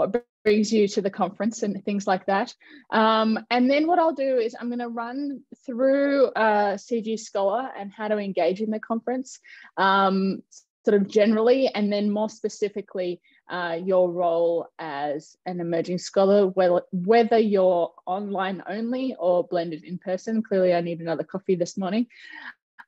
what brings you to the conference and things like that. Um, and then what I'll do is I'm going to run through uh, CG Scholar and how to engage in the conference, um, sort of generally, and then more specifically, uh, your role as an emerging scholar, whether, whether you're online only or blended in person. Clearly, I need another coffee this morning.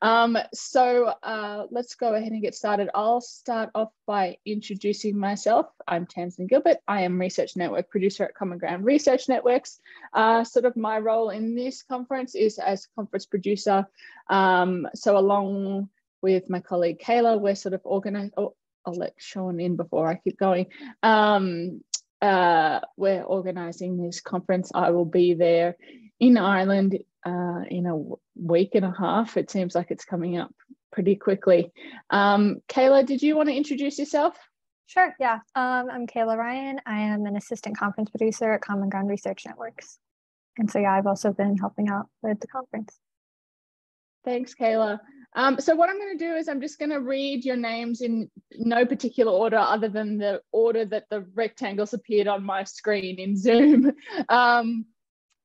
Um, so uh, let's go ahead and get started. I'll start off by introducing myself. I'm Tamsin Gilbert. I am Research Network producer at Common Ground Research Networks. Uh, sort of my role in this conference is as conference producer. Um, so along with my colleague Kayla, we're sort of organized. Oh, I'll let Sean in before I keep going. Um, uh, we're organizing this conference. I will be there in Ireland uh, in a week and a half. It seems like it's coming up pretty quickly. Um, Kayla, did you want to introduce yourself? Sure, yeah. Um, I'm Kayla Ryan. I am an assistant conference producer at Common Ground Research Networks. And so, yeah, I've also been helping out with the conference. Thanks, Kayla. Um, so what I'm going to do is I'm just going to read your names in no particular order other than the order that the rectangles appeared on my screen in Zoom. Um,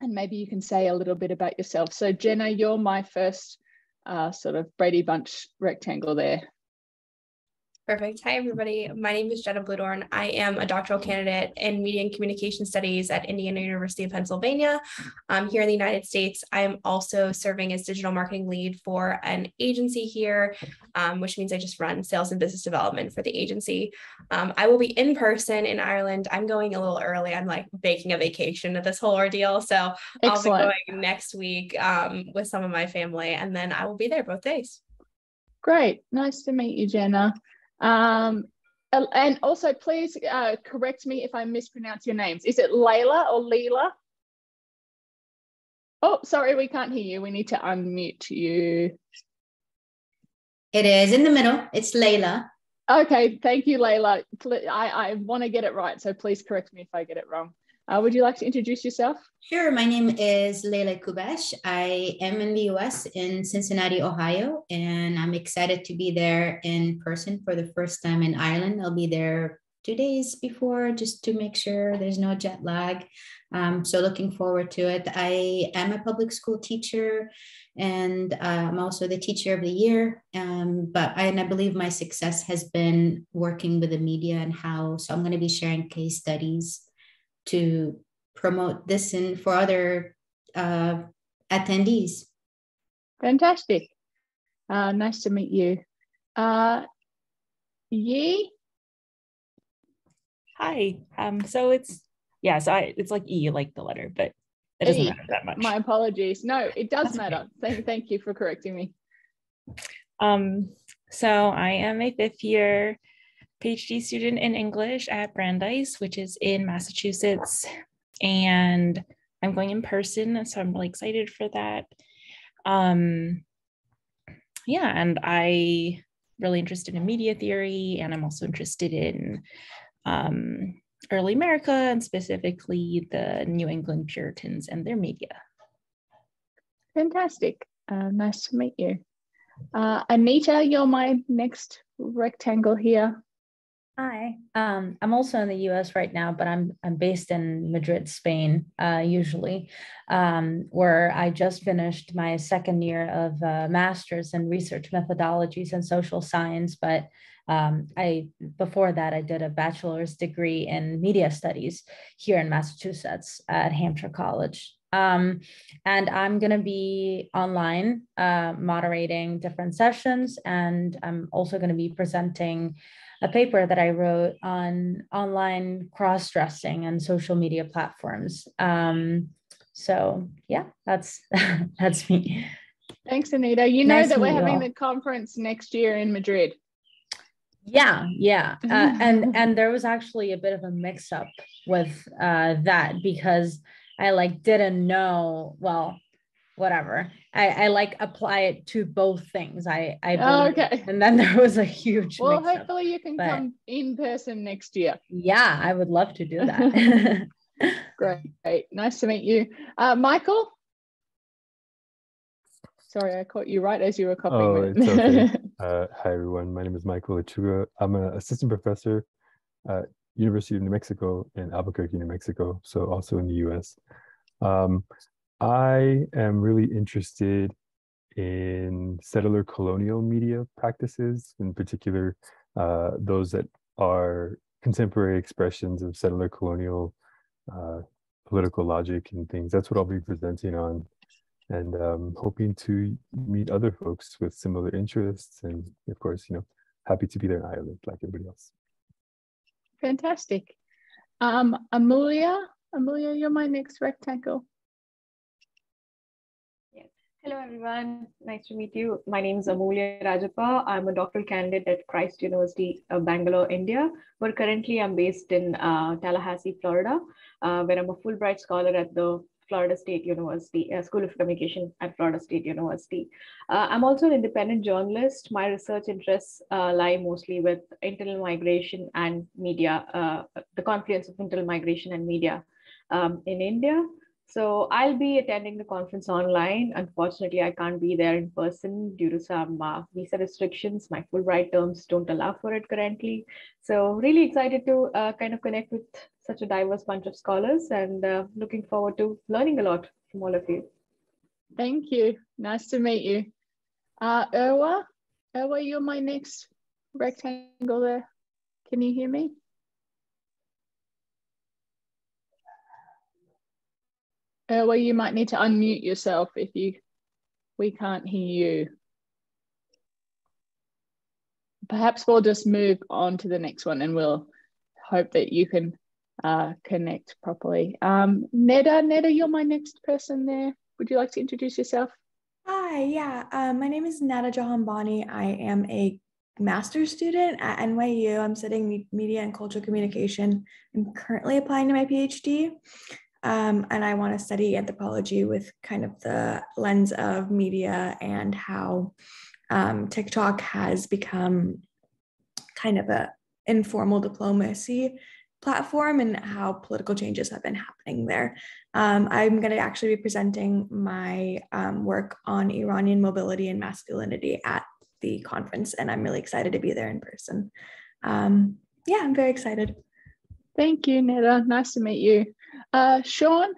and maybe you can say a little bit about yourself. So Jenna, you're my first uh, sort of Brady Bunch rectangle there. Perfect. Hi, everybody. My name is Jenna Bludorn. I am a doctoral candidate in Media and Communication Studies at Indiana University of Pennsylvania um, here in the United States. I am also serving as digital marketing lead for an agency here, um, which means I just run sales and business development for the agency. Um, I will be in person in Ireland. I'm going a little early. I'm like baking a vacation of this whole ordeal. So Excellent. I'll be going next week um, with some of my family, and then I will be there both days. Great. Nice to meet you, Jenna. Um, and also, please uh, correct me if I mispronounce your names. Is it Layla or Leela? Oh, sorry, we can't hear you. We need to unmute you. It is in the middle. It's Layla. Okay, thank you, Layla. I, I want to get it right, so please correct me if I get it wrong. Uh, would you like to introduce yourself? Sure. My name is Leila Kubesh. I am in the US in Cincinnati, Ohio, and I'm excited to be there in person for the first time in Ireland. I'll be there two days before just to make sure there's no jet lag. Um, so, looking forward to it. I am a public school teacher and uh, I'm also the teacher of the year. Um, but I, and I believe my success has been working with the media and how, so I'm going to be sharing case studies to promote this and for other uh, attendees. Fantastic. Uh, nice to meet you. Uh, Yi? Hi. Um, so it's, yeah, so I, it's like E, you like the letter, but it doesn't e. matter that much. My apologies. No, it does That's matter. Thank, thank you for correcting me. Um, so I am a fifth year PhD student in English at Brandeis, which is in Massachusetts. And I'm going in person, so I'm really excited for that. Um, yeah, and I really interested in media theory, and I'm also interested in um, early America and specifically the New England Puritans and their media. Fantastic. Uh, nice to meet you. Uh, Anita, you're my next rectangle here. Hi, um, I'm also in the U.S. right now, but I'm I'm based in Madrid, Spain, uh, usually, um, where I just finished my second year of uh, master's in research methodologies and social science. But um, I before that I did a bachelor's degree in media studies here in Massachusetts at Hampshire College. Um, and I'm going to be online uh, moderating different sessions, and I'm also going to be presenting a paper that I wrote on online cross dressing and social media platforms. Um, so yeah, that's that's me. Thanks, Anita. You know nice that we're having the conference next year in Madrid. Yeah, yeah, uh, and and there was actually a bit of a mix up with uh, that because I like didn't know well whatever. I, I like apply it to both things. I I oh, okay. And then there was a huge. Well, hopefully you can but, come in person next year. Yeah, I would love to do that. Great, great, nice to meet you, uh, Michael. Sorry, I caught you right as you were copying. Oh, it's okay. uh, hi everyone. My name is Michael Lechuga. I'm an assistant professor at University of New Mexico in Albuquerque, New Mexico, so also in the US. Um, I am really interested in settler colonial media practices, in particular, uh, those that are contemporary expressions of settler colonial uh, political logic and things. That's what I'll be presenting on and um, hoping to meet other folks with similar interests. And of course, you know, happy to be there in Ireland like everybody else. Fantastic. Um, Amelia, Amelia, you're my next rectangle. Hello, everyone. Nice to meet you. My name is Amulya Rajappa. I'm a doctoral candidate at Christ University of Bangalore, India, where currently I'm based in uh, Tallahassee, Florida, uh, where I'm a Fulbright scholar at the Florida State University, uh, School of Communication at Florida State University. Uh, I'm also an independent journalist. My research interests uh, lie mostly with internal migration and media, uh, the confluence of internal migration and media um, in India. So I'll be attending the conference online. Unfortunately, I can't be there in person due to some uh, visa restrictions. My Fulbright terms don't allow for it currently. So really excited to uh, kind of connect with such a diverse bunch of scholars and uh, looking forward to learning a lot from all of you. Thank you. Nice to meet you. Uh, Erwa, Erwa, you're my next rectangle there. Can you hear me? Uh, well, you might need to unmute yourself if you we can't hear you. Perhaps we'll just move on to the next one and we'll hope that you can uh, connect properly. Um, Neda, Neda, you're my next person there. Would you like to introduce yourself? Hi, yeah. Uh, my name is Nada Jahambani. I am a master's student at NYU. I'm studying media and cultural communication. I'm currently applying to my PhD. Um, and I want to study anthropology with kind of the lens of media and how um, TikTok has become kind of a informal diplomacy platform and how political changes have been happening there. Um, I'm going to actually be presenting my um, work on Iranian mobility and masculinity at the conference, and I'm really excited to be there in person. Um, yeah, I'm very excited. Thank you, Neda. Nice to meet you. Uh, Sean,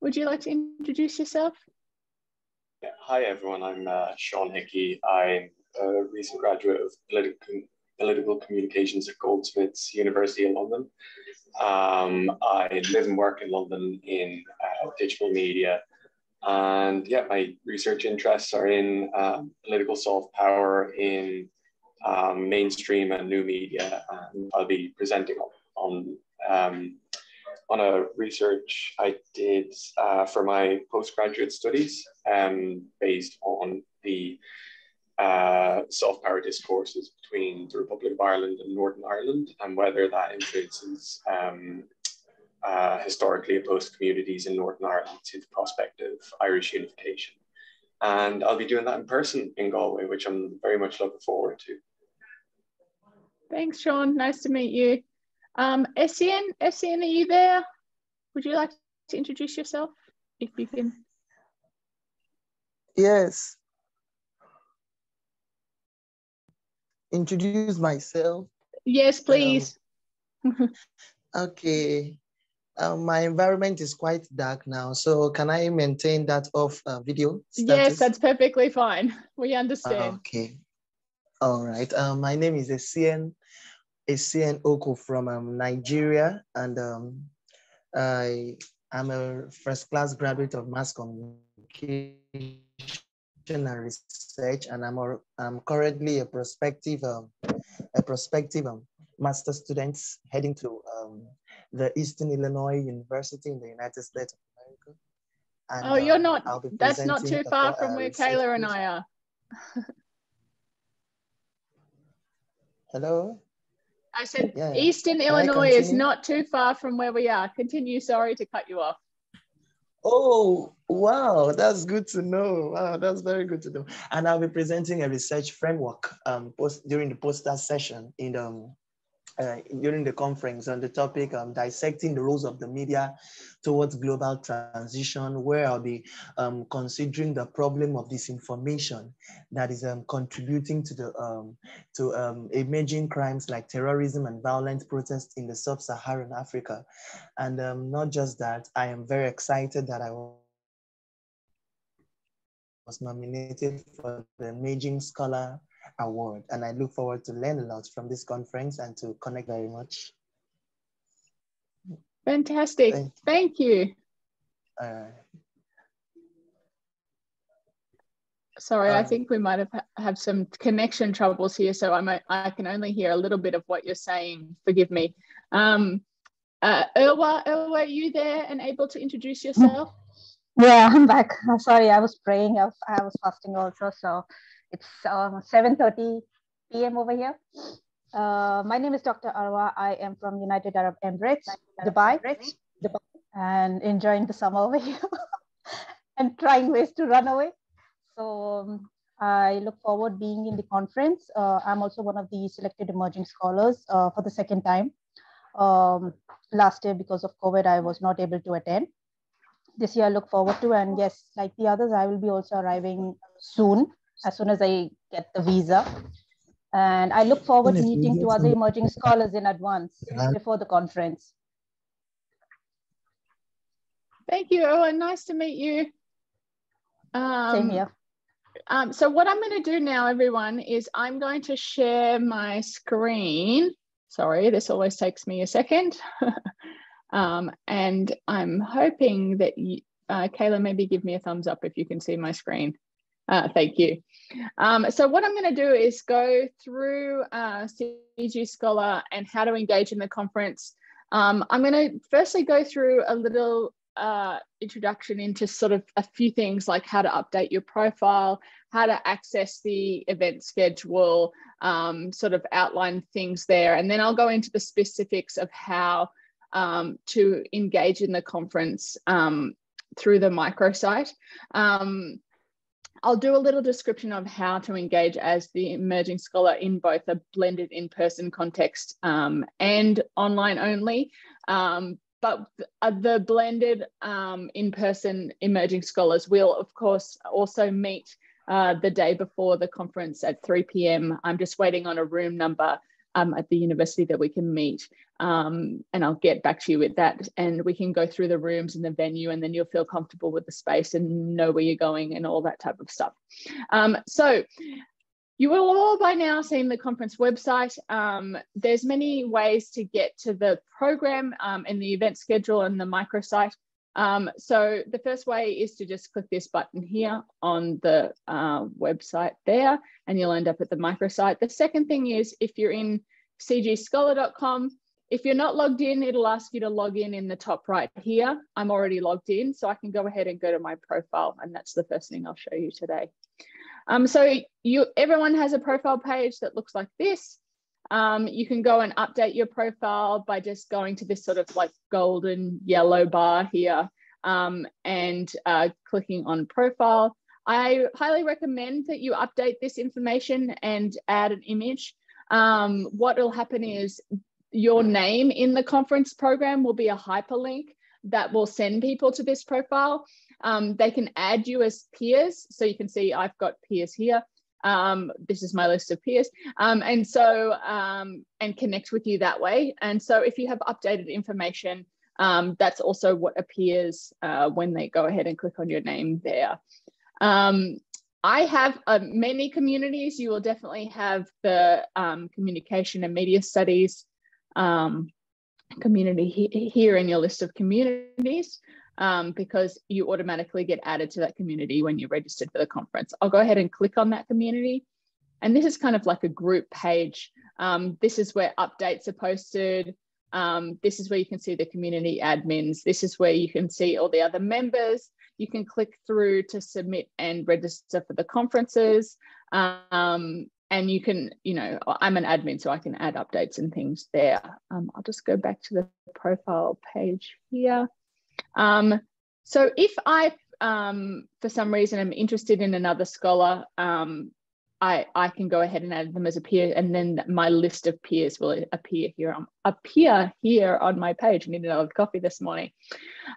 would you like to introduce yourself? Yeah. Hi, everyone. I'm uh, Sean Hickey. I'm a recent graduate of political, political communications at Goldsmiths University in London. Um, I live and work in London in uh, digital media. And yeah, my research interests are in uh, political soft power in um, mainstream and new media. And I'll be presenting on, on um, on a research I did uh, for my postgraduate studies um, based on the uh, soft power discourses between the Republic of Ireland and Northern Ireland and whether that influences um, uh, historically opposed communities in Northern Ireland to the prospect of Irish unification. And I'll be doing that in person in Galway, which I'm very much looking forward to. Thanks, Sean. Nice to meet you. Um, Essien, Essien, are you there? Would you like to introduce yourself, if you can? Yes. Introduce myself. Yes, please. Um, okay. Um, my environment is quite dark now, so can I maintain that off uh, video? Status? Yes, that's perfectly fine. We understand. okay. All right. Um, my name is Essien Essien Oko from um, Nigeria, and um, I am a first class graduate of mass communication and research, and I'm, a, I'm currently a prospective um, a prospective um, master student heading to um, the Eastern Illinois University in the United States of America. And, oh, you're um, not. That's not too far from where Kayla and I are. Hello. I said yeah. Eastern Illinois is not too far from where we are. Continue. Sorry to cut you off. Oh, wow. That's good to know. Wow, that's very good to know. And I'll be presenting a research framework um, post, during the poster session in um, uh, during the conference on the topic um, dissecting the roles of the media towards global transition, where I'll be um, considering the problem of disinformation that is um, contributing to the um, to um, emerging crimes like terrorism and violent protests in the sub-Saharan Africa. And not just that, I am very excited that I was nominated for the Emerging Scholar Award. And I look forward to learn a lot from this conference and to connect very much. Fantastic. Thank, Thank you. Uh, Sorry, um, I think we might have have some connection troubles here, so I'm a, I can only hear a little bit of what you're saying. Forgive me. Um, uh, Irwa, Irwa, are you there and able to introduce yourself? Yeah, I'm back. Sorry, I was praying. I was, I was fasting also, so it's um, 7.30 p.m. over here. Uh, my name is Dr. Arwa. I am from United Arab Emirates, Dubai, Dubai, and enjoying the summer over here and trying ways to run away. So um, I look forward being in the conference. Uh, I'm also one of the selected emerging scholars uh, for the second time. Um, last year, because of COVID, I was not able to attend. This year, I look forward to, and yes, like the others, I will be also arriving soon as soon as I get the visa. And I look forward to meeting to other emerging scholars in advance before the conference. Thank you, Owen. Nice to meet you. Um, Same here. Um, so what I'm going to do now, everyone, is I'm going to share my screen. Sorry, this always takes me a second. um, and I'm hoping that you, uh, Kayla, maybe give me a thumbs up if you can see my screen. Uh, thank you. Um, so what I'm going to do is go through uh, CG Scholar and how to engage in the conference. Um, I'm going to firstly go through a little uh, introduction into sort of a few things like how to update your profile, how to access the event schedule, um, sort of outline things there. And then I'll go into the specifics of how um, to engage in the conference um, through the microsite. Um, I'll do a little description of how to engage as the emerging scholar in both a blended in-person context um, and online only. Um, but uh, the blended um, in-person emerging scholars will, of course, also meet uh, the day before the conference at 3 p.m. I'm just waiting on a room number um, at the university that we can meet. Um, and I'll get back to you with that. And we can go through the rooms and the venue, and then you'll feel comfortable with the space and know where you're going and all that type of stuff. Um, so you will all by now seen the conference website. Um, there's many ways to get to the program um, and the event schedule and the microsite. Um, so the first way is to just click this button here on the uh, website there, and you'll end up at the microsite. The second thing is if you're in cgscholar.com, if you're not logged in, it'll ask you to log in in the top right here. I'm already logged in, so I can go ahead and go to my profile, and that's the first thing I'll show you today. Um, so you, everyone has a profile page that looks like this. Um, you can go and update your profile by just going to this sort of like golden yellow bar here um, and uh, clicking on profile. I highly recommend that you update this information and add an image. Um, what will happen is your name in the conference program will be a hyperlink that will send people to this profile. Um, they can add you as peers. So you can see I've got peers here. Um, this is my list of peers. Um, and so, um, and connect with you that way. And so if you have updated information, um, that's also what appears uh, when they go ahead and click on your name there. Um, I have uh, many communities. You will definitely have the um, communication and media studies community he here in your list of communities um, because you automatically get added to that community when you're registered for the conference. I'll go ahead and click on that community. And this is kind of like a group page. Um, this is where updates are posted. Um, this is where you can see the community admins. This is where you can see all the other members. You can click through to submit and register for the conferences. Um, and you can, you know, I'm an admin, so I can add updates and things there. Um, I'll just go back to the profile page here. Um, so if I, um, for some reason, am interested in another scholar, um, I, I can go ahead and add them as a peer and then my list of peers will appear here on, appear here on my page. I need another coffee this morning.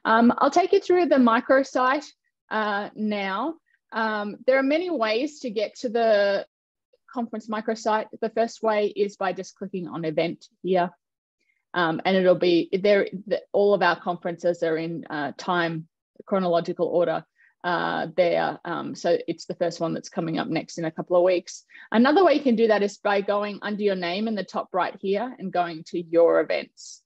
Um, I'll take you through the microsite uh, now. Um, there are many ways to get to the conference microsite. The first way is by just clicking on event here. Um, and it'll be there, the, all of our conferences are in uh, time chronological order uh, there. Um, so it's the first one that's coming up next in a couple of weeks. Another way you can do that is by going under your name in the top right here and going to your events.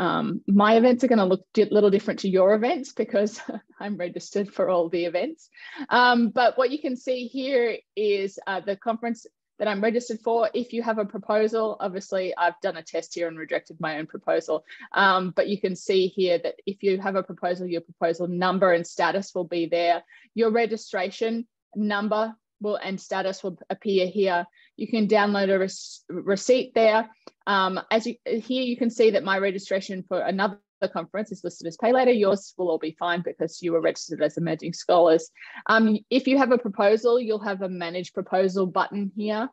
Um, my events are going to look a little different to your events because I'm registered for all the events. Um, but what you can see here is uh, the conference that I'm registered for. If you have a proposal, obviously I've done a test here and rejected my own proposal, um, but you can see here that if you have a proposal, your proposal number and status will be there. Your registration number will and status will appear here. You can download a receipt there. Um, as you, here, you can see that my registration for another conference is listed as pay later. Yours will all be fine because you were registered as emerging scholars. Um, if you have a proposal, you'll have a manage proposal button here.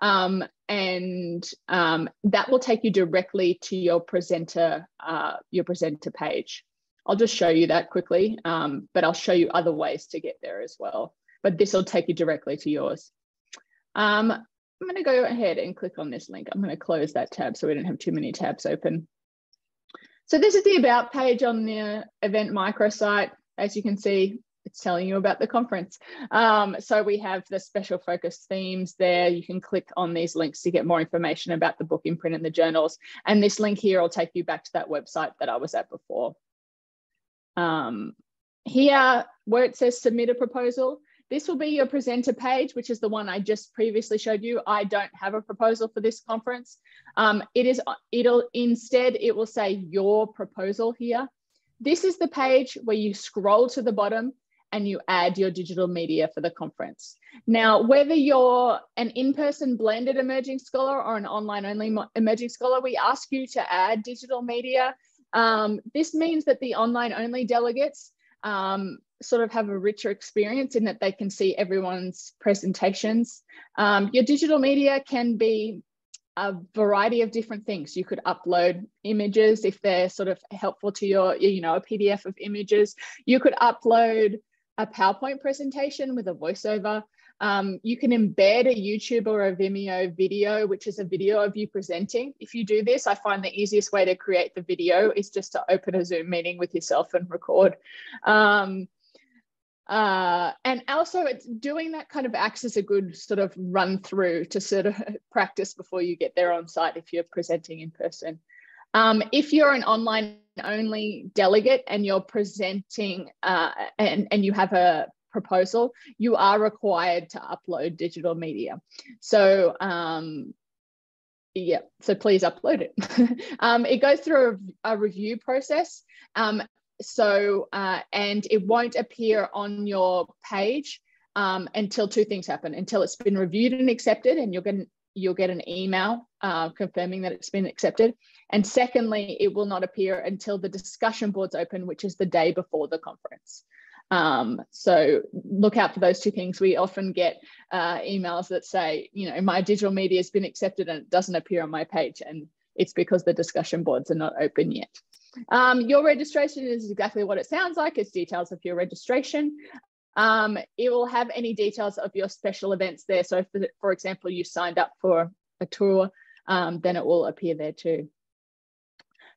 Um, and um, that will take you directly to your presenter, uh, your presenter page. I'll just show you that quickly, um, but I'll show you other ways to get there as well. But this will take you directly to yours. Um, I'm going to go ahead and click on this link. I'm going to close that tab so we don't have too many tabs open. So this is the about page on the event microsite. As you can see, it's telling you about the conference. Um, so we have the special focus themes there. You can click on these links to get more information about the book imprint and the journals. And this link here will take you back to that website that I was at before. Um, here, where it says submit a proposal, this will be your presenter page, which is the one I just previously showed you. I don't have a proposal for this conference. Um, it is, it'll instead, it will say your proposal here. This is the page where you scroll to the bottom and you add your digital media for the conference. Now, whether you're an in-person blended emerging scholar or an online only emerging scholar, we ask you to add digital media. Um, this means that the online only delegates um, sort of have a richer experience in that they can see everyone's presentations. Um, your digital media can be a variety of different things. You could upload images if they're sort of helpful to your, you know, a PDF of images. You could upload a PowerPoint presentation with a voiceover. Um, you can embed a YouTube or a Vimeo video, which is a video of you presenting. If you do this, I find the easiest way to create the video is just to open a Zoom meeting with yourself and record. Um, uh, and also it's doing that kind of acts as a good sort of run through to sort of practice before you get there on site if you're presenting in person. Um, if you're an online only delegate and you're presenting uh, and, and you have a proposal, you are required to upload digital media. So um, yeah, so please upload it. um, it goes through a, a review process. Um, so, uh, and it won't appear on your page um, until two things happen, until it's been reviewed and accepted and you're going you'll get an email uh, confirming that it's been accepted. And secondly, it will not appear until the discussion boards open, which is the day before the conference. Um, so look out for those two things. We often get uh, emails that say, you know, my digital media has been accepted and it doesn't appear on my page. And it's because the discussion boards are not open yet. Um, your registration is exactly what it sounds like. It's details of your registration. Um, it will have any details of your special events there. So if, for example, you signed up for a tour, um, then it will appear there too.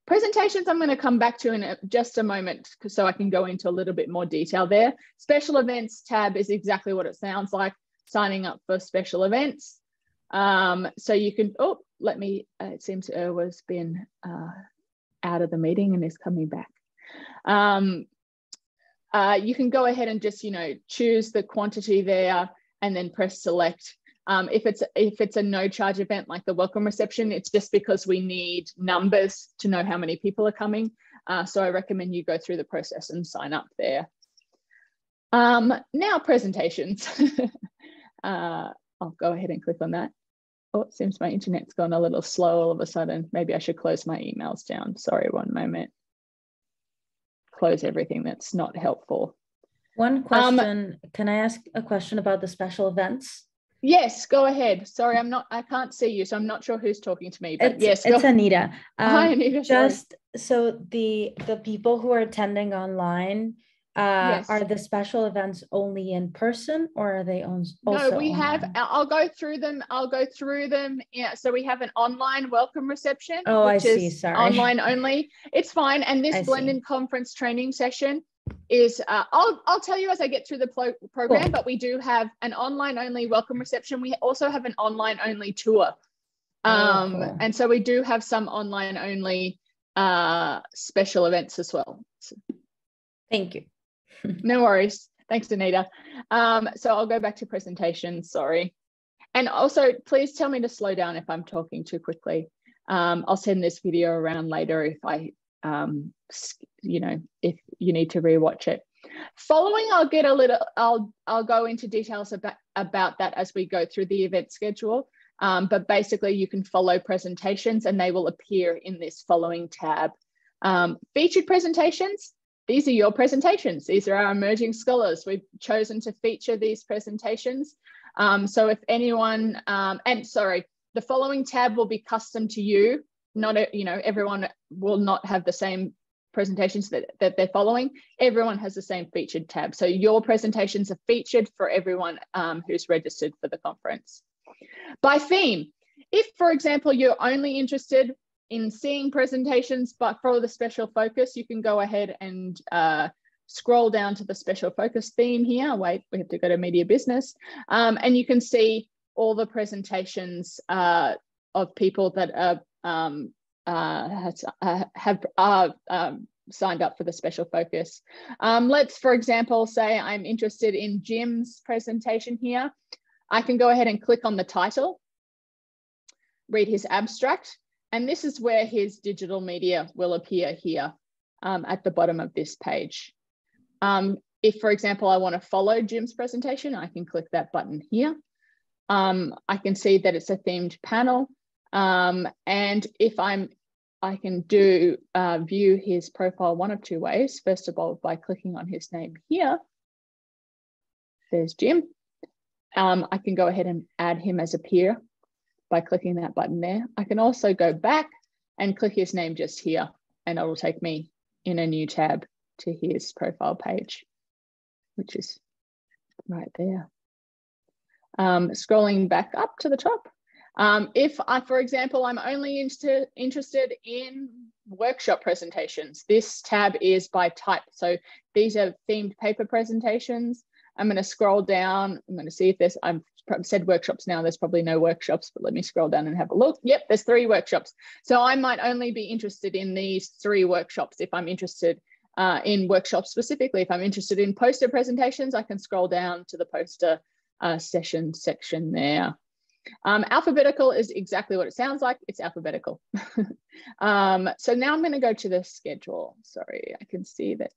Presentations I'm going to come back to in a, just a moment so I can go into a little bit more detail there. Special events tab is exactly what it sounds like, signing up for special events. Um, so you can, oh, let me, uh, it seems Irwa's been uh, out of the meeting and is coming back. Um, uh, you can go ahead and just, you know, choose the quantity there and then press select. Um, if it's if it's a no charge event like the welcome reception, it's just because we need numbers to know how many people are coming. Uh, so I recommend you go through the process and sign up there. Um, now presentations. uh, I'll go ahead and click on that. Oh, it seems my internet's gone a little slow all of a sudden. Maybe I should close my emails down. Sorry, one moment. Close everything that's not helpful. One question, um, can I ask a question about the special events? Yes, go ahead. Sorry, I'm not, I can't see you, so I'm not sure who's talking to me, but it's, yes. It's Anita. Um, Hi, Anita. Just so the the people who are attending online, uh, yes. are the special events only in person or are they on also no we online? have i'll go through them i'll go through them yeah so we have an online welcome reception oh i see sorry online only it's fine and this I blended see. conference training session is uh, I'll, I'll tell you as I get through the pro- program, cool. but we do have an online only welcome reception. We also have an online only tour. Oh, um, oh, cool. And so we do have some online only uh, special events as well. So, Thank you. no worries. Thanks, Anita. Um, so I'll go back to presentation, sorry. And also, please tell me to slow down if I'm talking too quickly. Um, I'll send this video around later if I, um, you know, if you need to rewatch it. Following, I'll get a little, I'll, I'll go into details about, about that as we go through the event schedule. Um, but basically you can follow presentations and they will appear in this following tab. Um, featured presentations, these are your presentations. These are our emerging scholars. We've chosen to feature these presentations. Um, so if anyone, um, and sorry, the following tab will be custom to you. Not, you know, everyone will not have the same presentations that, that they're following. Everyone has the same featured tab. So your presentations are featured for everyone um, who's registered for the conference. By theme, if, for example, you're only interested in seeing presentations, but for the special focus, you can go ahead and uh, scroll down to the special focus theme here. Wait, we have to go to media business. Um, and you can see all the presentations uh, of people that are, um, uh, uh, have um, signed up for the special focus. Um, let's, for example, say I'm interested in Jim's presentation here. I can go ahead and click on the title, read his abstract, and this is where his digital media will appear here um, at the bottom of this page. Um, if, for example, I want to follow Jim's presentation, I can click that button here. Um, I can see that it's a themed panel. Um, and if I'm, I can do uh, view his profile one of two ways. First of all, by clicking on his name here. There's Jim. Um, I can go ahead and add him as a peer by clicking that button there. I can also go back and click his name just here and it will take me in a new tab to his profile page, which is right there. Um, scrolling back up to the top. Um, if I, for example, I'm only inter interested in workshop presentations, this tab is by type. So these are themed paper presentations. I'm going to scroll down. I'm going to see if there's, I've said workshops now, there's probably no workshops, but let me scroll down and have a look. Yep, there's three workshops. So I might only be interested in these three workshops if I'm interested uh, in workshops specifically. If I'm interested in poster presentations, I can scroll down to the poster uh, session section there. Um, alphabetical is exactly what it sounds like. It's alphabetical. um, so now I'm going to go to the schedule. Sorry, I can see that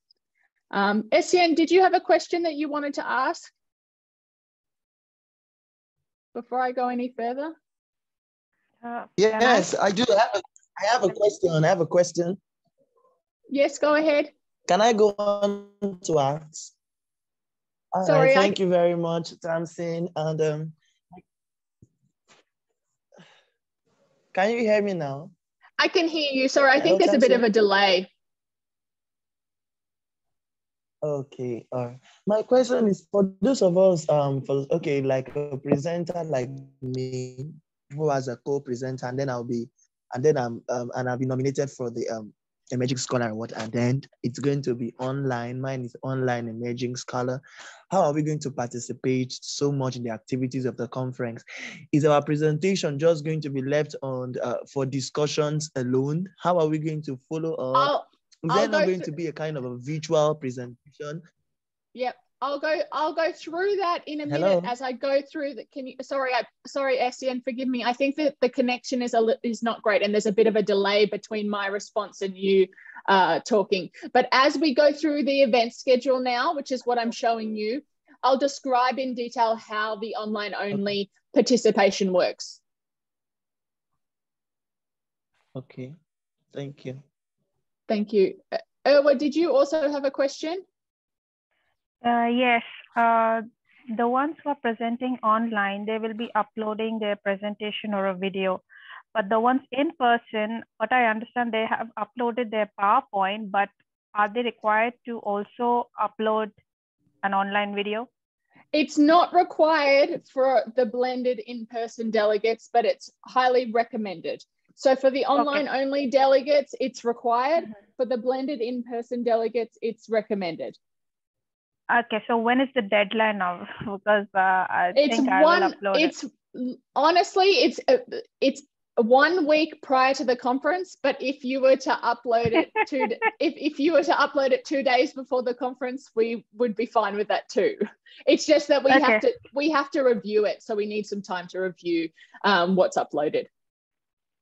um, Essien, did you have a question that you wanted to ask before I go any further? Uh, yes, I? I do have a, I have a question. I have a question. Yes, go ahead. Can I go on to ask? All Sorry, right, thank I... you very much, Tamsin. And um, can you hear me now? I can hear you. Sorry, I think there's a bit of a delay. Okay. Uh, my question is for those of us, um, for okay, like a presenter like me, who has a co-presenter, and then I'll be, and then I'm, um, and I'll be nominated for the um, Emerging Scholar Award, and then it's going to be online. Mine is online Emerging Scholar. How are we going to participate so much in the activities of the conference? Is our presentation just going to be left on uh, for discussions alone? How are we going to follow up? Is there not going to be a kind of a virtual presentation? Yep. I'll go. I'll go through that in a Hello? minute as I go through that. Can you? Sorry, I sorry, Essien, forgive me. I think that the connection is a is not great, and there's a bit of a delay between my response and you uh, talking. But as we go through the event schedule now, which is what I'm showing you, I'll describe in detail how the online only participation works. Okay, thank you. Thank you. Uh, Erwa, did you also have a question? Uh, yes, uh, the ones who are presenting online, they will be uploading their presentation or a video. But the ones in person, what I understand, they have uploaded their PowerPoint, but are they required to also upload an online video? It's not required for the blended in-person delegates, but it's highly recommended. So for the online okay. only delegates, it's required. Mm -hmm. For the blended in-person delegates, it's recommended. Okay, so when is the deadline of? Because uh, I it's think I will upload it's, it. Honestly, it's uh, it's one week prior to the conference but if you were to upload it to if, if you were to upload it two days before the conference we would be fine with that too it's just that we okay. have to we have to review it so we need some time to review um, what's uploaded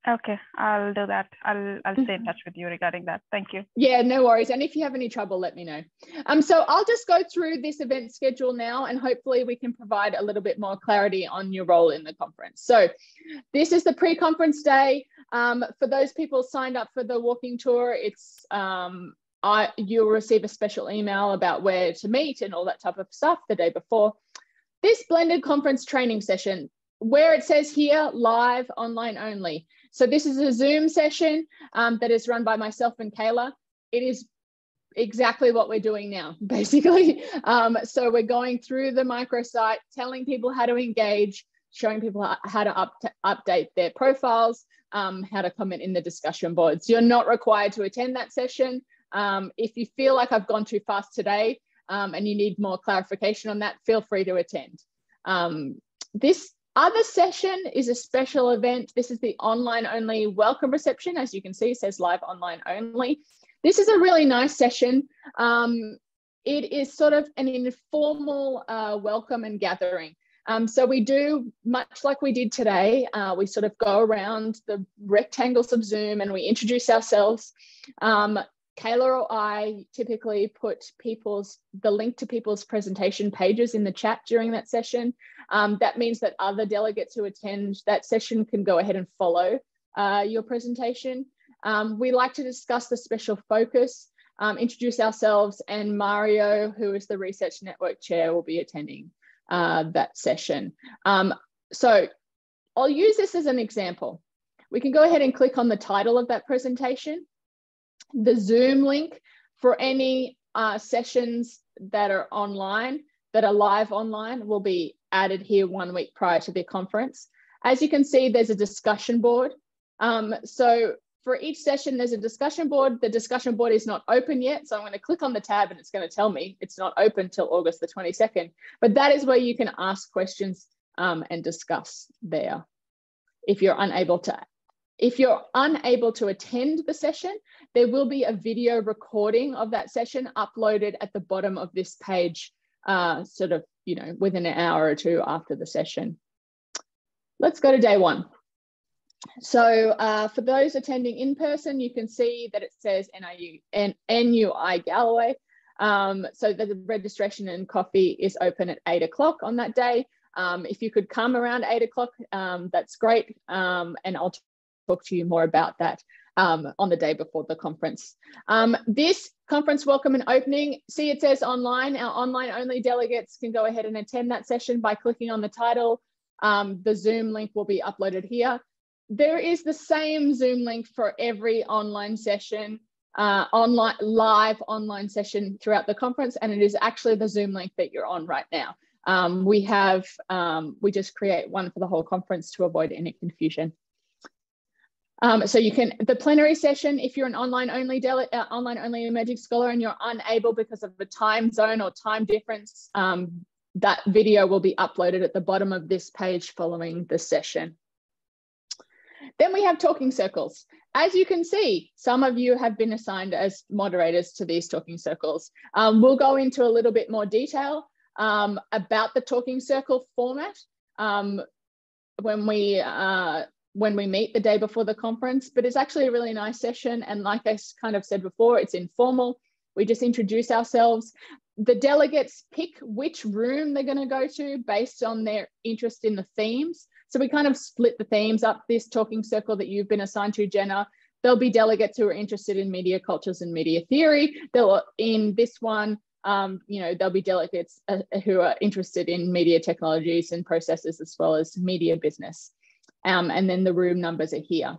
Okay, I'll do that. I'll I'll stay in mm-hmm. touch with you regarding that. Thank you. Yeah, no worries. And if you have any trouble, let me know. Um, so I'll just go through this event schedule now, and hopefully we can provide a little bit more clarity on your role in the conference. So this is the pre-conference day. Um, for those people signed up for the walking tour, it's um, I you'll receive a special email about where to meet and all that type of stuff the day before. This blended conference training session, where it says here live online only so this is a Zoom session um, that is run by myself and Kayla. It is exactly what we're doing now, basically. Um, so we're going through the microsite, telling people how to engage, showing people how to up update their profiles, um, how to comment in the discussion boards. You're not required to attend that session. Um, if you feel like I've gone too fast today um, and you need more clarification on that, feel free to attend. Um, this other session is a special event. This is the online only welcome reception. As you can see, it says live online only. This is a really nice session. Um, it is sort of an informal uh, welcome and gathering. Um, so we do much like we did today. Uh, we sort of go around the rectangles of Zoom and we introduce ourselves. Um, Kayla or I typically put people's the link to people's presentation pages in the chat during that session. Um, that means that other delegates who attend that session can go ahead and follow uh, your presentation. Um, we like to discuss the special focus, um, introduce ourselves, and Mario, who is the Research Network Chair, will be attending uh, that session. Um, so I'll use this as an example. We can go ahead and click on the title of that presentation the Zoom link for any uh, sessions that are online, that are live online, will be added here one week prior to the conference. As you can see, there's a discussion board. Um, so for each session, there's a discussion board. The discussion board is not open yet. So I'm going to click on the tab and it's going to tell me it's not open till August the 22nd. But that is where you can ask questions um, and discuss there if you're unable to if you're unable to attend the session, there will be a video recording of that session uploaded at the bottom of this page, uh, sort of, you know, within an hour or two after the session. Let's go to day one. So uh, for those attending in person, you can see that it says NIU, N NUI Galway. Um, so the registration and coffee is open at eight o'clock on that day. Um, if you could come around eight o'clock, um, that's great. Um, and I'll talk to you more about that um, on the day before the conference. Um, this conference welcome and opening, see it says online, our online only delegates can go ahead and attend that session by clicking on the title. Um, the Zoom link will be uploaded here. There is the same Zoom link for every online session, uh, online live online session throughout the conference, and it is actually the Zoom link that you're on right now. Um, we have, um, we just create one for the whole conference to avoid any confusion. Um, so you can, the plenary session, if you're an online only uh, online only emerging scholar and you're unable because of the time zone or time difference, um, that video will be uploaded at the bottom of this page following the session. Then we have talking circles. As you can see, some of you have been assigned as moderators to these talking circles. Um, we'll go into a little bit more detail um, about the talking circle format um, when we uh, when we meet the day before the conference, but it's actually a really nice session. And like I kind of said before, it's informal. We just introduce ourselves. The delegates pick which room they're going to go to based on their interest in the themes. So we kind of split the themes up this talking circle that you've been assigned to, Jenna. There'll be delegates who are interested in media cultures and media theory. They'll in this one, um, you know, there'll be delegates uh, who are interested in media technologies and processes as well as media business. Um, and then the room numbers are here.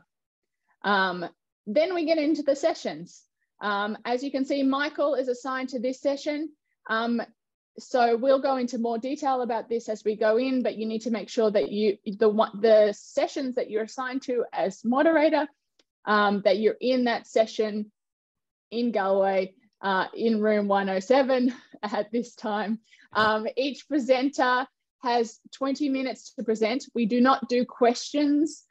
Um, then we get into the sessions. Um, as you can see, Michael is assigned to this session. Um, so we'll go into more detail about this as we go in, but you need to make sure that you the the sessions that you're assigned to as moderator, um, that you're in that session in Galway uh, in room 107 at this time. Um, each presenter has 20 minutes to present. We do not do questions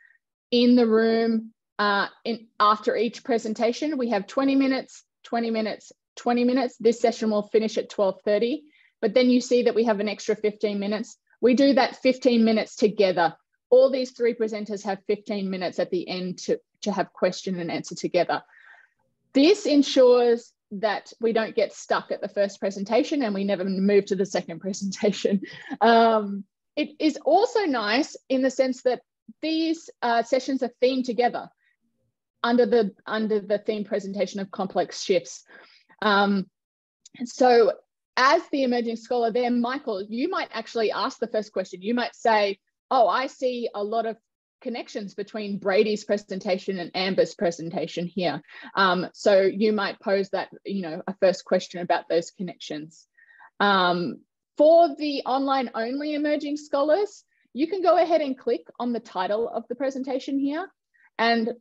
in the room uh, in, after each presentation. We have 20 minutes, 20 minutes, 20 minutes. This session will finish at 12.30, but then you see that we have an extra 15 minutes. We do that 15 minutes together. All these three presenters have 15 minutes at the end to, to have question and answer together. This ensures that we don't get stuck at the first presentation and we never move to the second presentation. Um, it is also nice in the sense that these uh, sessions are themed together under the under the theme presentation of complex shifts. Um, so as the emerging scholar there, Michael, you might actually ask the first question. You might say, oh, I see a lot of connections between Brady's presentation and Amber's presentation here. Um, so you might pose that, you know, a first question about those connections. Um, for the online only emerging scholars, you can go ahead and click on the title of the presentation here. And,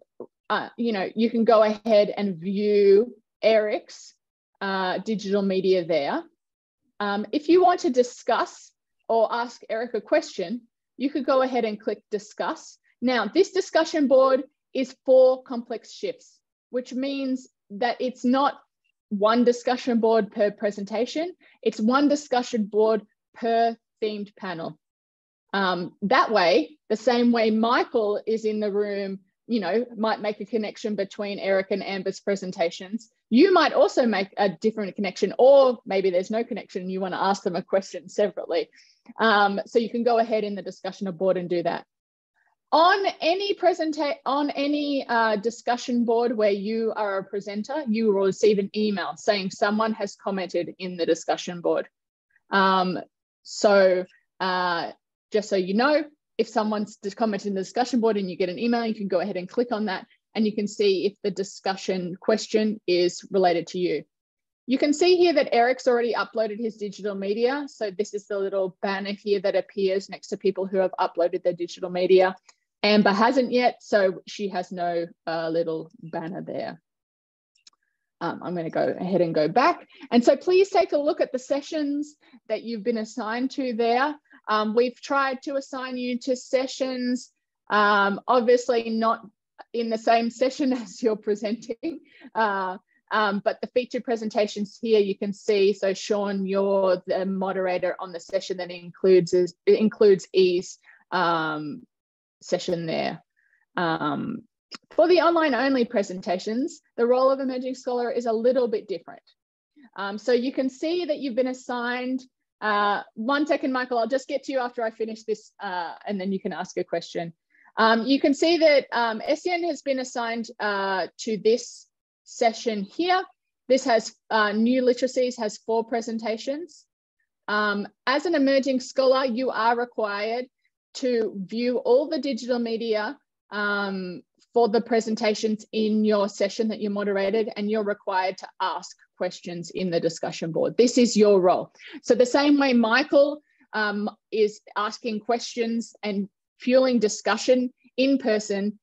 uh, you know, you can go ahead and view Eric's uh, digital media there. Um, if you want to discuss or ask Eric a question, you could go ahead and click discuss now, this discussion board is for complex shifts, which means that it's not one discussion board per presentation, it's one discussion board per themed panel. Um, that way, the same way Michael is in the room, you know, might make a connection between Eric and Amber's presentations. You might also make a different connection, or maybe there's no connection and you want to ask them a question separately. Um, so you can go ahead in the discussion board and do that on any presentation on any uh, discussion board where you are a presenter you will receive an email saying someone has commented in the discussion board um, so uh, just so you know if someone's commented in the discussion board and you get an email you can go ahead and click on that and you can see if the discussion question is related to you you can see here that Eric's already uploaded his digital media. So this is the little banner here that appears next to people who have uploaded their digital media. Amber hasn't yet, so she has no uh, little banner there. Um, I'm going to go ahead and go back. And so please take a look at the sessions that you've been assigned to there. Um, we've tried to assign you to sessions, um, obviously not in the same session as you're presenting, uh, um, but the featured presentations here you can see. So Sean, you're the moderator on the session that includes, is, includes ease um, session there. Um, for the online only presentations, the role of emerging scholar is a little bit different. Um, so you can see that you've been assigned, uh, one second, Michael, I'll just get to you after I finish this uh, and then you can ask a question. Um, you can see that um, Essien has been assigned uh, to this session here. This has uh, new literacies, has four presentations. Um, as an emerging scholar, you are required to view all the digital media um, for the presentations in your session that you moderated and you're required to ask questions in the discussion board. This is your role. So the same way Michael um, is asking questions and fueling discussion in person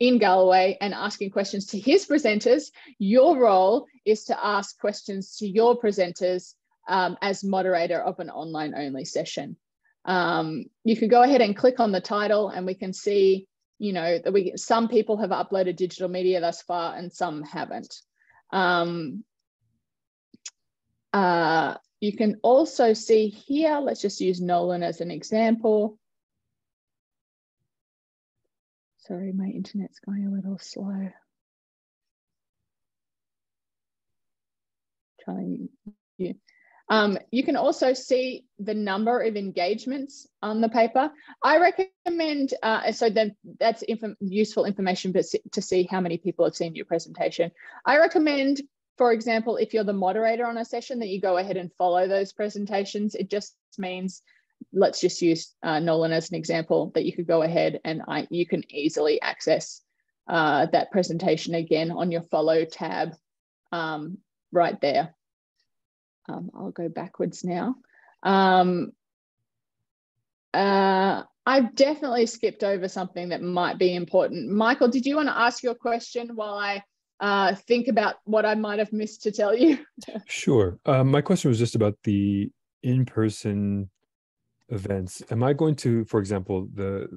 in Galway and asking questions to his presenters, your role is to ask questions to your presenters um, as moderator of an online only session um, you can go ahead and click on the title and we can see, you know, that we some people have uploaded digital media thus far and some haven't. Um, uh, you can also see here, let's just use Nolan as an example. Sorry, my internet's going a little slow. Trying you. Um, you can also see the number of engagements on the paper. I recommend, uh, so then that's inf useful information to see how many people have seen your presentation. I recommend for example, if you're the moderator on a session, that you go ahead and follow those presentations. It just means, let's just use uh, Nolan as an example, that you could go ahead and I, you can easily access uh, that presentation again on your follow tab um, right there. Um, I'll go backwards now. Um, uh, I've definitely skipped over something that might be important. Michael, did you want to ask your question while I uh, think about what I might have missed to tell you? sure. Um, my question was just about the in-person events. Am I going to, for example, the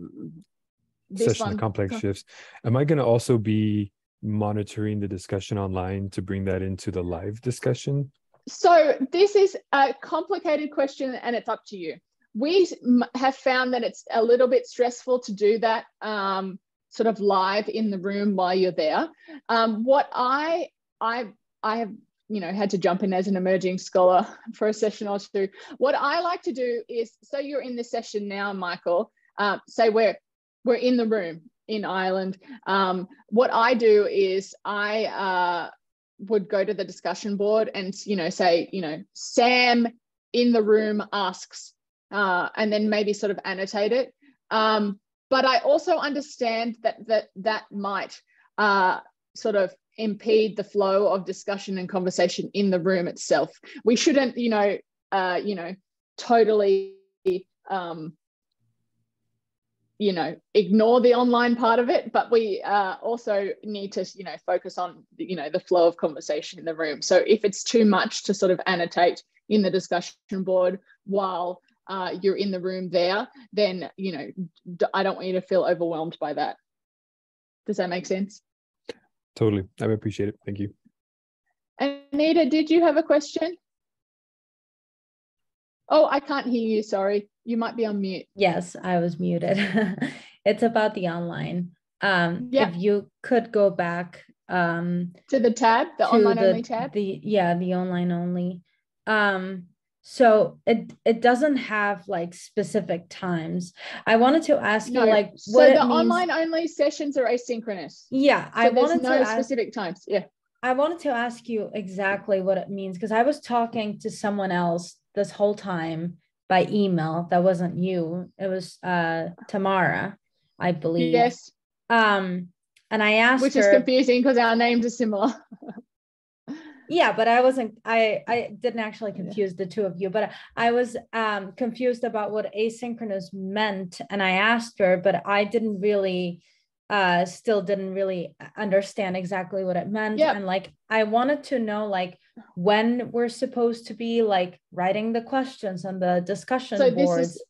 this session, one. the complex shifts, am I going to also be monitoring the discussion online to bring that into the live discussion? So this is a complicated question and it's up to you we have found that it's a little bit stressful to do that um, sort of live in the room while you're there. Um, what I I I have you know had to jump in as an emerging scholar for a session or two. What I like to do is so you're in the session now, Michael. Uh, say we're we're in the room in Ireland. Um, what I do is I uh, would go to the discussion board and you know say you know Sam in the room asks uh, and then maybe sort of annotate it. Um, but I also understand that that that might uh, sort of impede the flow of discussion and conversation in the room itself. We shouldn't, you know, uh, you know, totally, um, you know, ignore the online part of it, but we uh, also need to, you know, focus on, you know, the flow of conversation in the room. So if it's too much to sort of annotate in the discussion board while uh, you're in the room there, then, you know, I don't want you to feel overwhelmed by that. Does that make sense? Totally. I appreciate it. Thank you. Anita, did you have a question? Oh, I can't hear you. Sorry. You might be on mute. Yes, I was muted. it's about the online. Um, yeah. If you could go back um, to the tab, the online the, only tab. The yeah, the online only. Um, so it it doesn't have like specific times i wanted to ask no. you like so what the online only sessions are asynchronous yeah so i wanted no to specific times yeah i wanted to ask you exactly what it means because i was talking to someone else this whole time by email. That wasn't you. It was uh tamara i believe. Yes. Um and i asked which her, is confusing because our names are similar. Yeah but i wasn't i i didn't actually confuse the two of you but i was um confused about what asynchronous meant and i asked her but i didn't really uh still didn't really understand exactly what it meant. Yep. and like i wanted to know like when we're supposed to be like writing the questions on the discussion so boards this is,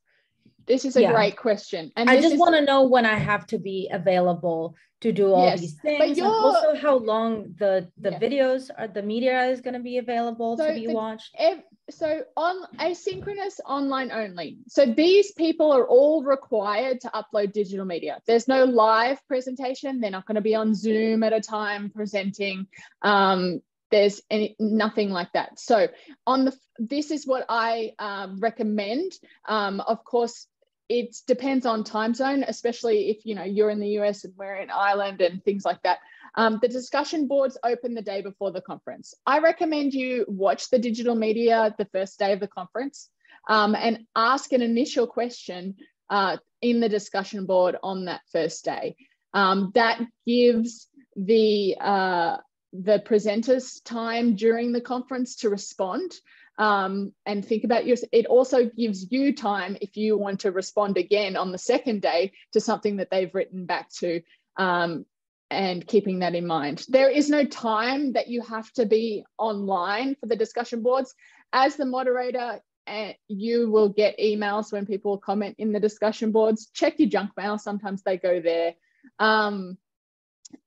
this is a yeah. great question and i just want to know when i have to be available to do all yes, these things and also how long the the yeah. videos are the media is going to be available so to be watched. ev- so on asynchronous online only. So these people are all required to upload digital media. There's no live presentation. They're not going to be on zoom at a time presenting um, there's any, nothing like that so on the this is what i um, recommend um, of course it depends on time zone, especially if you know you're in the US and we're in Ireland and things like that. Um, the discussion boards open the day before the conference. I recommend you watch the digital media the first day of the conference um, and ask an initial question uh, in the discussion board on that first day. Um, that gives the uh, the presenters time during the conference to respond um, and think about your. It also gives you time if you want to respond again on the second day to something that they've written back to, um, and keeping that in mind. There is no time that you have to be online for the discussion boards. As the moderator, uh, you will get emails when people comment in the discussion boards. Check your junk mail; sometimes they go there. Um,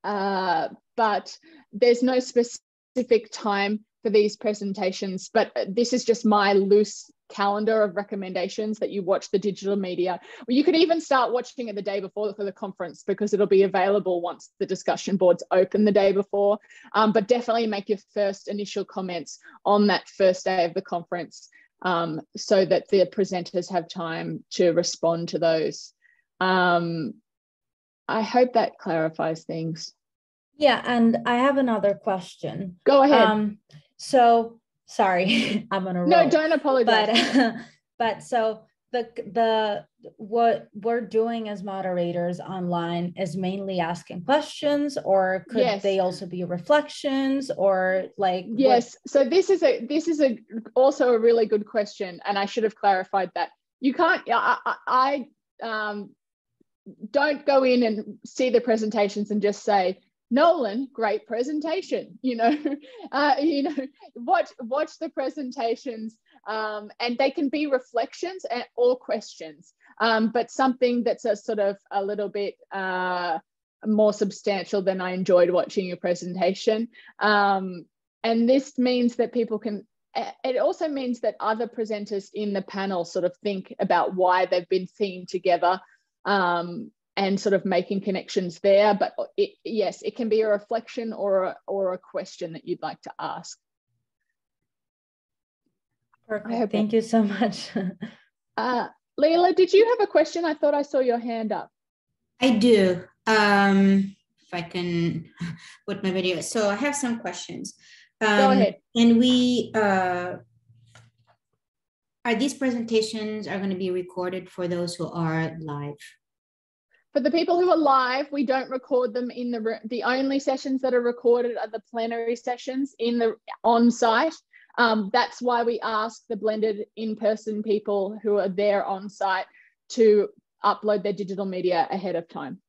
uh, but there's no specific time for these presentations, but this is just my loose calendar of recommendations that you watch the digital media. You could even start watching it the day before for the conference because it'll be available once the discussion boards open the day before. Um, but definitely make your first initial comments on that first day of the conference um, so that the presenters have time to respond to those. Um, I hope that clarifies things. Yeah, and I have another question. Go ahead. Um, so sorry, I'm on a roll. No, don't apologize. But but so the the what we're doing as moderators online is mainly asking questions or could yes. they also be reflections or like yes what? so this is a this is a also a really good question and i should have clarified that you can't i, I, I um, don't go in and see the presentations and just say Nolan, great presentation. You know, uh, you know, watch watch the presentations, um, and they can be reflections and, or questions, um, but something that's a sort of a little bit uh, more substantial than I enjoyed watching your presentation. Um, and this means that people can. It also means that other presenters in the panel sort of think about why they've been seen together um, and sort of making connections there. But it, yes, it can be a reflection or a, or a question that you'd like to ask. Perfect. Thank you so much. uh, Leila, did you have a question? I thought I saw your hand up. I do. Um, if I can put my video. So I have some questions. Um, Go ahead. And we, uh, are these presentations are going to be recorded for those who are live? For the people who are live, we don't record them in the room. the only sessions that are recorded are the plenary sessions in the on site. Um, that's why we ask the blended in-person people who are there on site to upload their digital media ahead of time.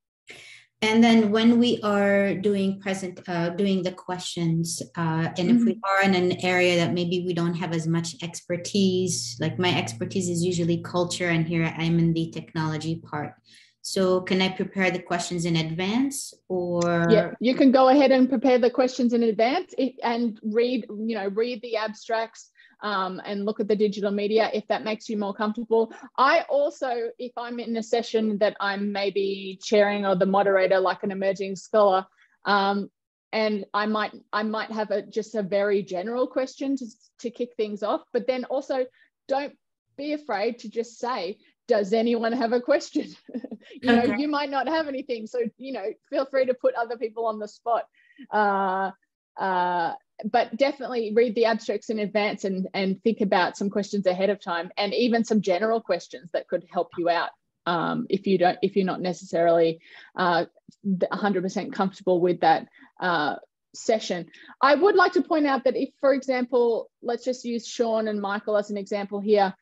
And then when we are doing present, uh, doing the questions, uh, and mm-hmm. if we mm-hmm. are in an area that maybe we don't have as much expertise, like my expertise is usually culture, and here I'm in the technology part. So can I prepare the questions in advance or? Yeah, you can go ahead and prepare the questions in advance and read, you know, read the abstracts um, and look at the digital media if that makes you more comfortable. I also, if I'm in a session that I'm maybe chairing or the moderator, like an emerging scholar, um, and I might I might have a just a very general question to, to kick things off, but then also don't be afraid to just say, does anyone have a question? you know, okay. you might not have anything. So, you know, feel free to put other people on the spot. Uh, uh, but definitely read the abstracts in advance and, and think about some questions ahead of time and even some general questions that could help you out um, if you don't if you're not necessarily uh, 100% comfortable with that uh, session. I would like to point out that if, for example, let's just use Sean and Michael as an example here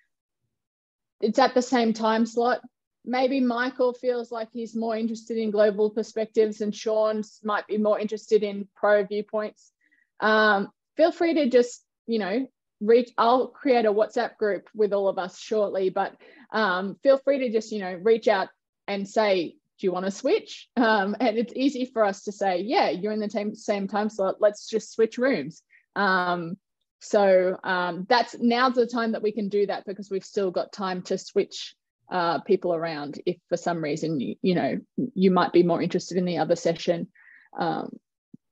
it's at the same time slot. Maybe Michael feels like he's more interested in global perspectives and Sean might be more interested in pro viewpoints. Um, feel free to just, you know, reach, I'll create a WhatsApp group with all of us shortly, but um, feel free to just, you know, reach out and say, do you want to switch? Um, and it's easy for us to say, yeah, you're in the same, same time slot. Let's just switch rooms. Um, so um, that's now's the time that we can do that because we've still got time to switch uh, people around if for some reason you, you know you might be more interested in the other session um,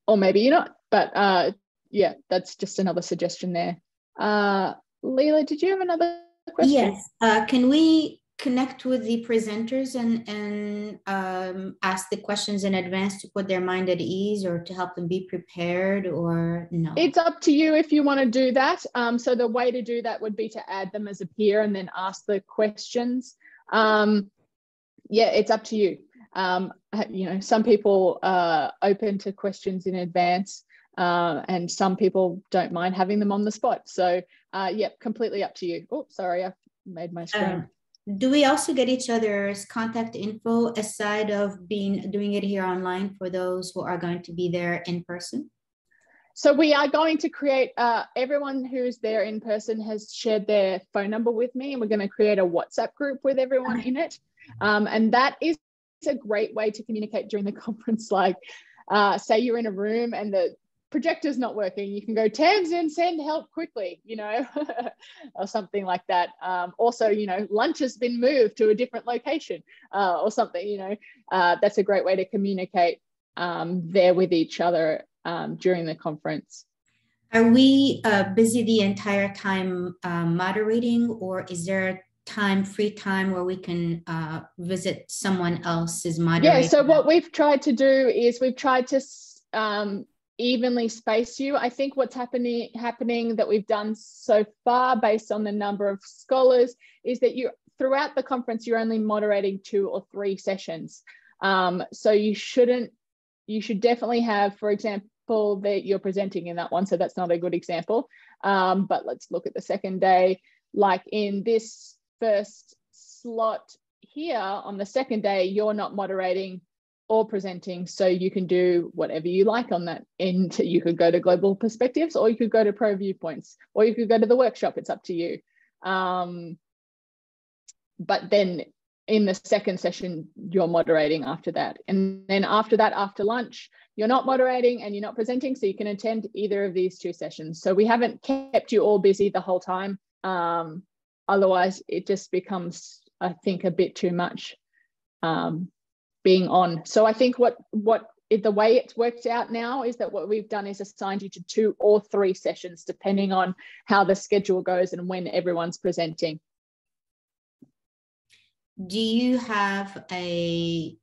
or maybe you're not but uh, yeah that's just another suggestion there. Uh, Leila did you have another question? Yes. Uh, can we connect with the presenters and and um, ask the questions in advance to put their mind at ease or to help them be prepared or no? It's up to you if you want to do that. Um, so the way to do that would be to add them as a peer and then ask the questions. Um, yeah it's up to you. Um, you know some people are open to questions in advance uh, and some people don't mind having them on the spot. So uh, yeah completely up to you. Oh sorry i made my screen. Um, do we also get each other's contact info aside of being doing it here online for those who are going to be there in person? So we are going to create, uh, everyone who's there in person has shared their phone number with me and we're going to create a WhatsApp group with everyone in it. Um, and that is a great way to communicate during the conference. Like uh, say you're in a room and the projector's not working, you can go Tamsin, send help quickly, you know, or something like that. Um, also, you know, lunch has been moved to a different location uh, or something, you know, uh, that's a great way to communicate um, there with each other um, during the conference. Are we uh, busy the entire time uh, moderating or is there a time, free time where we can uh, visit someone else's moderator? Yeah, so what we've tried to do is we've tried to um, evenly space you. I think what's happening happening that we've done so far based on the number of scholars is that you throughout the conference you're only moderating two or three sessions. Um, so you shouldn't you should definitely have, for example, that you're presenting in that one. So that's not a good example. Um, but let's look at the second day. Like in this first slot here on the second day, you're not moderating or presenting. So you can do whatever you like on that end. You could go to global perspectives or you could go to pro viewpoints or you could go to the workshop. It's up to you. Um, but then in the second session, you're moderating after that. And then after that, after lunch, you're not moderating and you're not presenting. So you can attend either of these two sessions. So we haven't kept you all busy the whole time. Um, otherwise, it just becomes, I think, a bit too much. Um, being on. So I think what what the way it's worked out now is that what we've done is assigned you to two or three sessions, depending on how the schedule goes and when everyone's presenting. Do you have a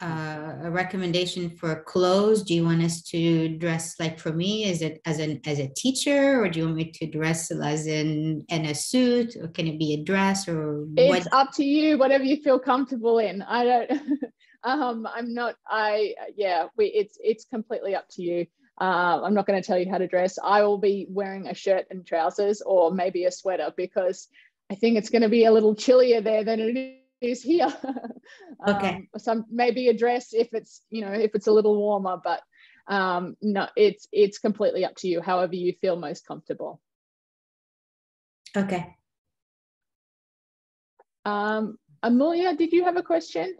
uh, a recommendation for clothes? Do you want us to dress like for me? Is it as an as a teacher, or do you want me to dress as in in a suit, or can it be a dress, or it's what? up to you. Whatever you feel comfortable in. I don't. um, I'm not. I yeah. We it's it's completely up to you. Uh, I'm not going to tell you how to dress. I will be wearing a shirt and trousers, or maybe a sweater, because I think it's going to be a little chillier there than it is here. okay. Um, some maybe a dress if it's you know if it's a little warmer, but um, no, it's it's completely up to you. However you feel most comfortable. Okay. Um, Amelia, did you have a question?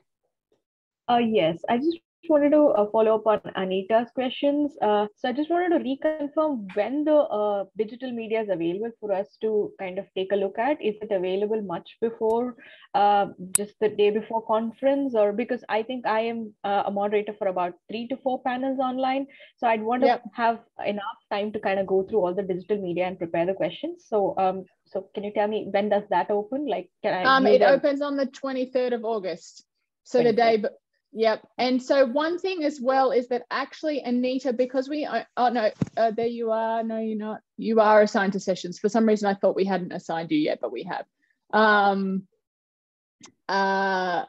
Uh, yes, I just wanted to uh, follow up on Anita's questions. Uh, so I just wanted to reconfirm when the uh, digital media is available for us to kind of take a look at. Is it available much before, uh, just the day before conference, or because I think I am uh, a moderator for about three to four panels online, so I'd want to yep. have enough time to kind of go through all the digital media and prepare the questions. So um, so can you tell me when does that open? Like, can I? Um, it opens on the twenty third of August. So the day Yep. And so one thing as well is that actually Anita, because we, oh no, uh, there you are. No, you're not. You are assigned to sessions. For some reason, I thought we hadn't assigned you yet, but we have. Um, uh,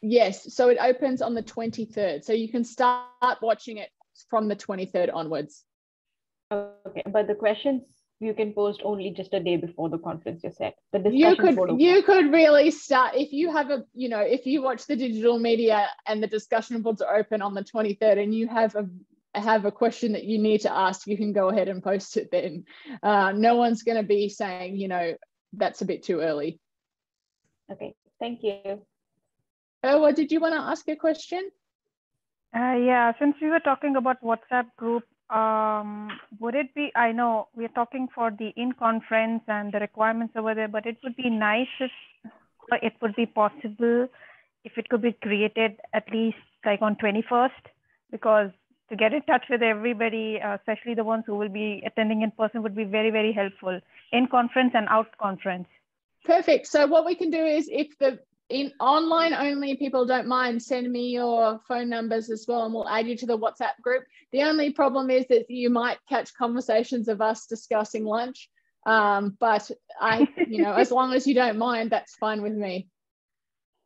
yes. So it opens on the 23rd. So you can start watching it from the 23rd onwards. Okay. But the questions you can post only just a day before the conference you said the you could you could really start if you have a you know if you watch the digital media and the discussion boards are open on the 23rd and you have a have a question that you need to ask you can go ahead and post it then. Uh, no one's going to be saying you know that's a bit too early. Okay thank you. Oh well did you want to ask a question? Uh, yeah since we were talking about whatsapp group um, would it be, I know we're talking for the in-conference and the requirements over there, but it would be nice if it would be possible if it could be created at least like on 21st, because to get in touch with everybody, uh, especially the ones who will be attending in person would be very, very helpful in conference and out conference. Perfect. So what we can do is if the in online only people don't mind send me your phone numbers as well and we'll add you to the whatsapp group. The only problem is that you might catch conversations of us discussing lunch um, but i you know as long as you don't mind that's fine with me.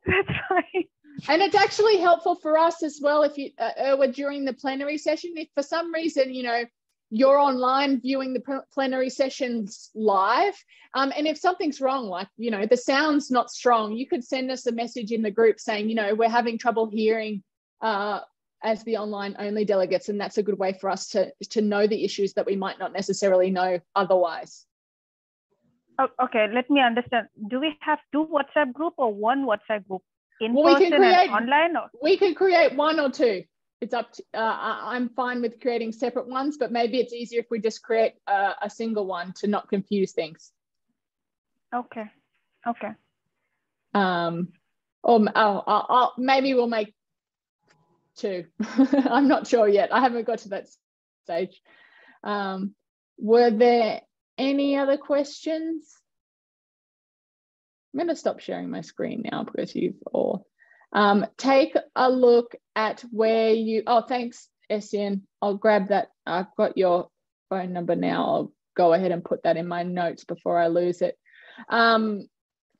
That's fine. And it's actually helpful for us as well if you uh, during the plenary session if for some reason you know you're online viewing the plenary sessions live. Um, and if something's wrong, like, you know, the sound's not strong, you could send us a message in the group saying, you know, we're having trouble hearing uh, as the online only delegates. And that's a good way for us to, to know the issues that we might not necessarily know otherwise. Oh, okay, let me understand. Do we have two WhatsApp group or one WhatsApp group in well, person create, and online? Or? We can create one or two it's up to, uh, I'm fine with creating separate ones, but maybe it's easier if we just create a, a single one to not confuse things. Okay. Okay. Um, or oh, I'll, I'll, maybe we'll make two. I'm not sure yet. I haven't got to that stage. Um, were there any other questions? I'm going to stop sharing my screen now because you've all um, take a look at where you, oh, thanks, Essien. I'll grab that. I've got your phone number now. I'll go ahead and put that in my notes before I lose it. Um,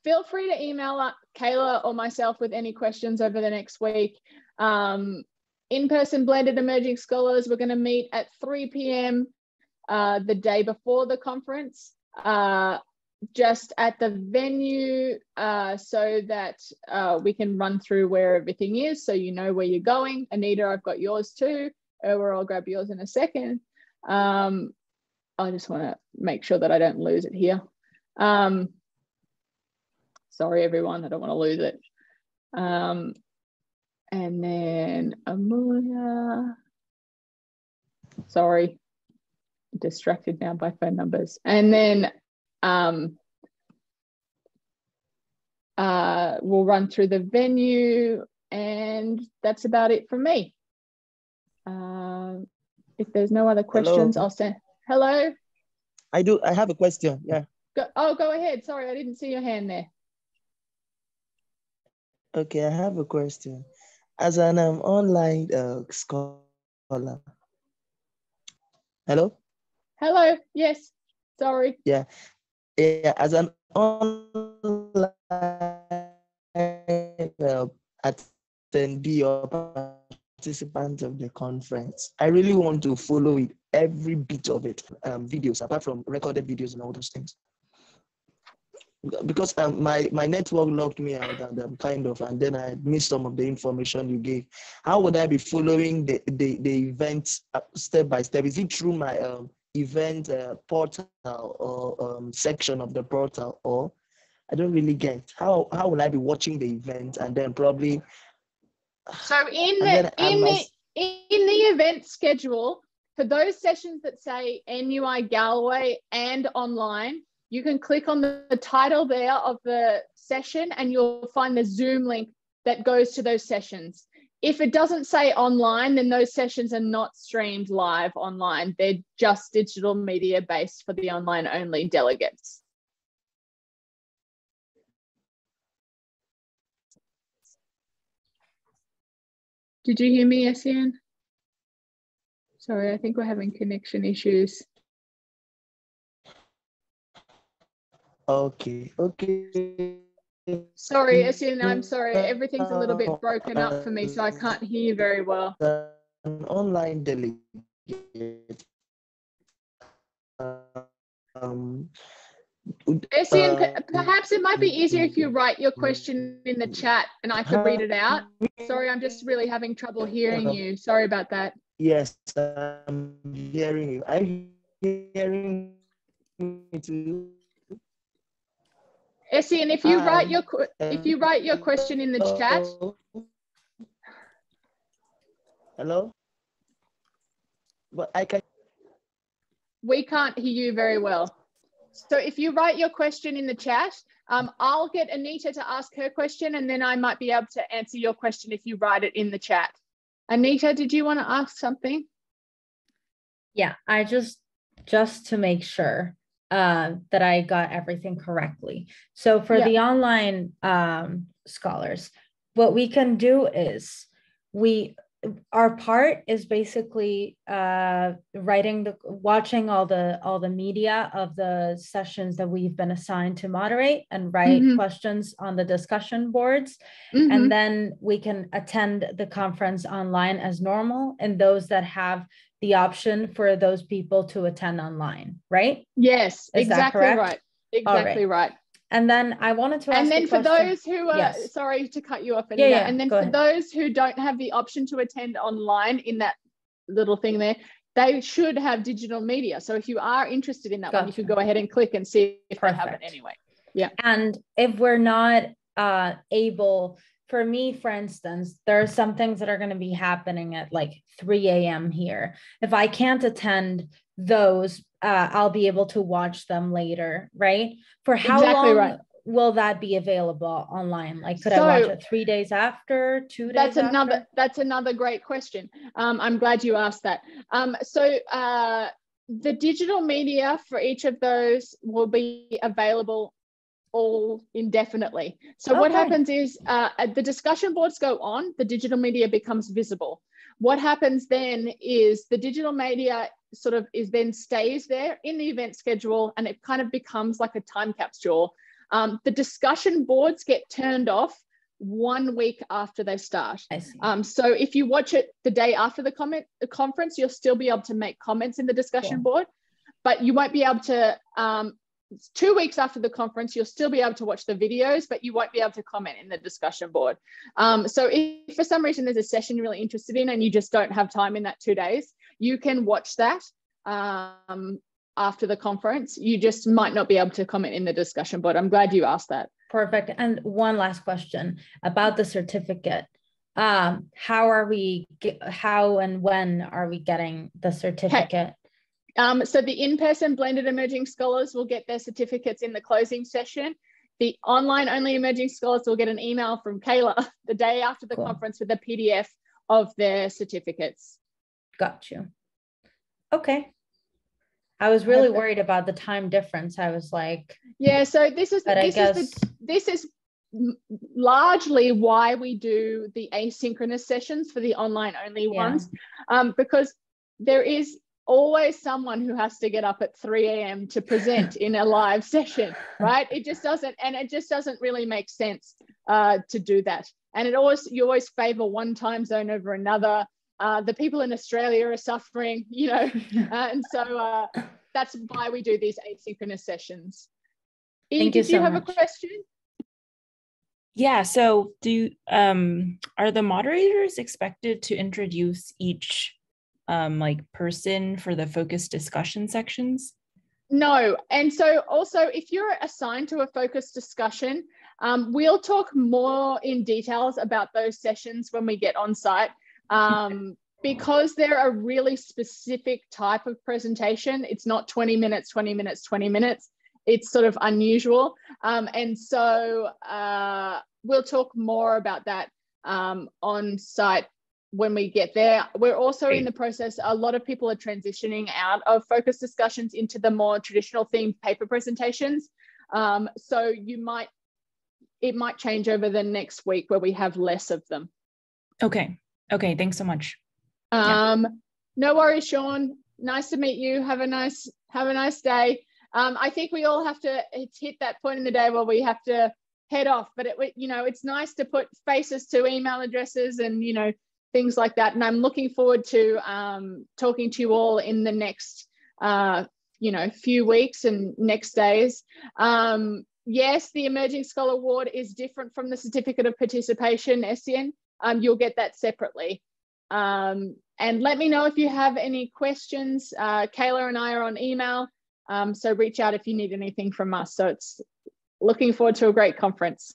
feel free to email Kayla or myself with any questions over the next week. Um, in-person blended emerging scholars, we're going to meet at 3 p.m. Uh, the day before the conference, uh, just at the venue uh, so that uh, we can run through where everything is so you know where you're going. Anita, I've got yours too. Or I'll grab yours in a second. Um, I just want to make sure that I don't lose it here. Um, sorry, everyone, I don't want to lose it. Um, and then Amelia. Sorry, distracted now by phone numbers. And then um, uh, we'll run through the venue and that's about it from me. Uh, if there's no other questions, Hello. I'll send. Hello. I do. I have a question. Yeah. Go, oh, go ahead. Sorry, I didn't see your hand there. Okay, I have a question. As an um, online uh, scholar. Hello. Hello. Yes. Sorry. Yeah. Yeah. As an online uh, attendee or participant of the conference. I really want to follow it, every bit of it, um, videos, apart from recorded videos and all those things. Because um, my, my network locked me out and um, kind of, and then I missed some of the information you gave. How would I be following the, the, the event uh, step by step? Is it through my um, event uh, portal or um, section of the portal or I don't really get how how will I be watching the event and then probably so in the in the in the event schedule for those sessions that say NUI Galway and online, you can click on the, the title there of the session and you'll find the Zoom link that goes to those sessions. If it doesn't say online, then those sessions are not streamed live online. They're just digital media based for the online only delegates. Did you hear me, Essien? Sorry, I think we're having connection issues. Okay, okay. Sorry, Essien, I'm sorry. Everything's a little bit broken up for me, so I can't hear you very well. An online delegate. Um, Essien, uh, perhaps it might be easier if you write your question in the chat and I could read it out. Sorry, I'm just really having trouble hearing you. Sorry about that. Yes, I'm hearing you. I'm hearing you too. Essien, if you write your if you write your question in the chat. Hello. But I can. We can't hear you very well. So if you write your question in the chat, um, I'll get Anita to ask her question and then I might be able to answer your question if you write it in the chat. Anita, did you want to ask something? Yeah, I just, just to make sure uh, that I got everything correctly. So for yeah. the online um, scholars, what we can do is we our part is basically uh, writing the watching all the all the media of the sessions that we've been assigned to moderate and write mm-hmm. questions on the discussion boards mm-hmm. and then we can attend the conference online as normal and those that have the option for those people to attend online right yes is exactly right exactly right. right and then I wanted to And then the for those who are yes. sorry to cut you off, Anita, yeah, yeah, and then for ahead. those who don't have the option to attend online in that little thing there, they should have digital media. So if you are interested in that gotcha. one, you could go ahead and click and see if Perfect. they have it anyway. Yeah. And if we're not uh, able, for me, for instance, there are some things that are going to be happening at like 3 a.m. here. If I can't attend those uh, I'll be able to watch them later, right? For how exactly long right. will that be available online? Like, could so, I watch it three days after, two days? That's after? another. That's another great question. Um, I'm glad you asked that. Um, so uh, the digital media for each of those will be available all indefinitely. So okay. what happens is uh, the discussion boards go on, the digital media becomes visible. What happens then is the digital media sort of is then stays there in the event schedule and it kind of becomes like a time capsule. Um, the discussion boards get turned off one week after they start. Um, so if you watch it the day after the comment the conference, you'll still be able to make comments in the discussion cool. board, but you won't be able to. Um, two weeks after the conference, you'll still be able to watch the videos, but you won't be able to comment in the discussion board. Um, so if for some reason there's a session you're really interested in and you just don't have time in that two days, you can watch that um, after the conference. You just might not be able to comment in the discussion but I'm glad you asked that. Perfect. And one last question about the certificate. Um, how are we, how and when are we getting the certificate? Um, so the in-person blended emerging scholars will get their certificates in the closing session. The online only emerging scholars will get an email from Kayla the day after the cool. conference with a PDF of their certificates. Got you. Okay. I was really worried about the time difference. I was like, yeah. So this is this guess... is the, this is largely why we do the asynchronous sessions for the online only yeah. ones, um, because there is always someone who has to get up at 3 a.m. to present in a live session, right? It just doesn't, and it just doesn't really make sense uh, to do that. And it always you always favor one time zone over another. Uh, the people in Australia are suffering, you know, uh, and so uh, that's why we do these asynchronous sessions. Thank you so you have much. a question? Yeah. So, do um, are the moderators expected to introduce each um, like person for the focus discussion sections? No. And so, also, if you're assigned to a focus discussion, um, we'll talk more in details about those sessions when we get on site. Um, because they're a really specific type of presentation, it's not 20 minutes, 20 minutes, 20 minutes. It's sort of unusual. Um, and so uh, we'll talk more about that um, on site when we get there. We're also in the process, a lot of people are transitioning out of focus discussions into the more traditional themed paper presentations. Um, so you might, it might change over the next week where we have less of them. Okay. Okay. Thanks so much. Um, yeah. No worries, Sean. Nice to meet you. Have a nice have a nice day. Um, I think we all have to hit that point in the day where we have to head off. But it, you know, it's nice to put faces to email addresses and you know things like that. And I'm looking forward to um, talking to you all in the next uh, you know few weeks and next days. Um, yes, the Emerging Scholar Award is different from the Certificate of Participation, Essien. Um, you'll get that separately. Um, and let me know if you have any questions. Uh, Kayla and I are on email, um, so reach out if you need anything from us. So it's looking forward to a great conference.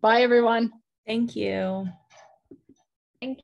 Bye, everyone. Thank you. Thank you.